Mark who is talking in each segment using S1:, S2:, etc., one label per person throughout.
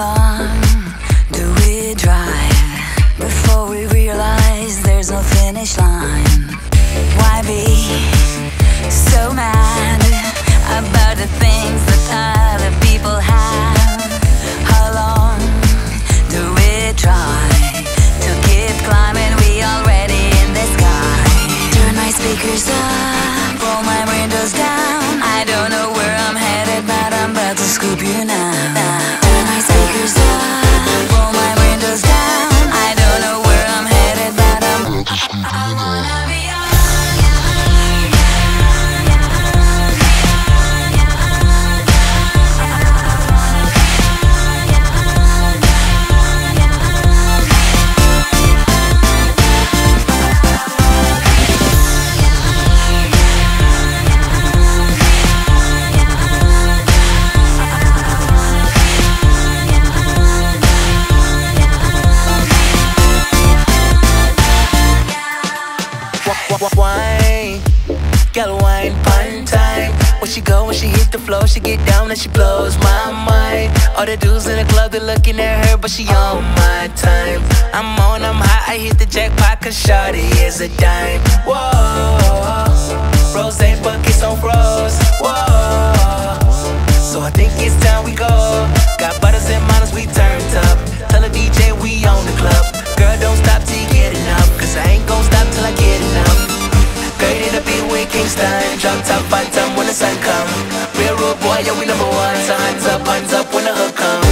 S1: 불러 she go, when she hit the floor, she get down and she blows my mind. All the dudes in the club, they looking at her, but she on my time. I'm on, I'm hot, I hit the jackpot, cause Shawty is a dime. Whoa, rose buckets on froze. Whoa, so I think it's time we go. Got butters and models, we turned up. Tell the DJ we on the club. Girl, don't stop till you get enough. Cause I ain't gon' stop till I get enough. Girl, to be with Kingston. Drop top, bottom when the sun come. Hands up, when the hook come.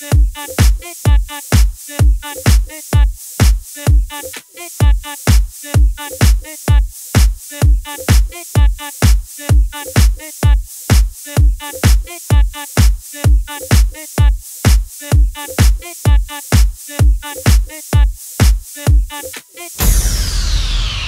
S1: Girl, you need to be with Kingston. Drop top, bottom when the sun come. Real road boy, yeah, we number one. Don't stop, don't stop till the hook come.
S2: Thank you.